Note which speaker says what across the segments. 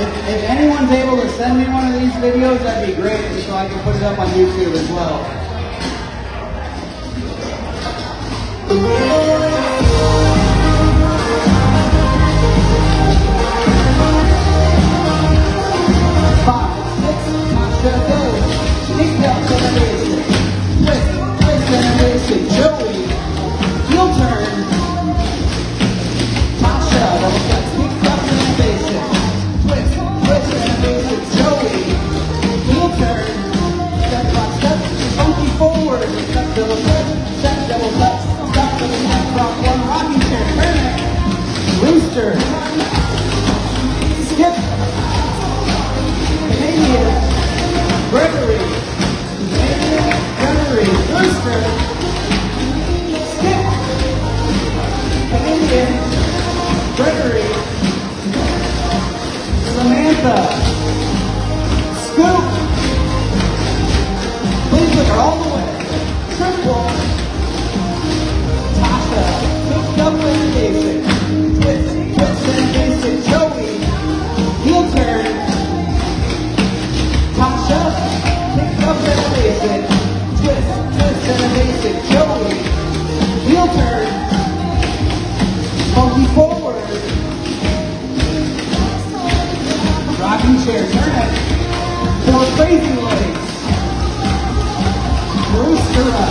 Speaker 1: if, if anyone's able to send me one of these videos, that'd be great, so I can put it up on YouTube as well. Easter. Skip. Canadian. Uh, Gregory. Canadian. Gregory. Brewster. Skip. Canadian. Uh, Gregory. Samantha. Scoop. Please look all the way. there. Turn it. Crazy legs. Rooster up.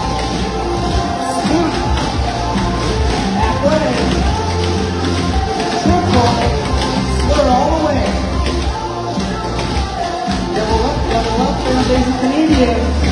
Speaker 1: you.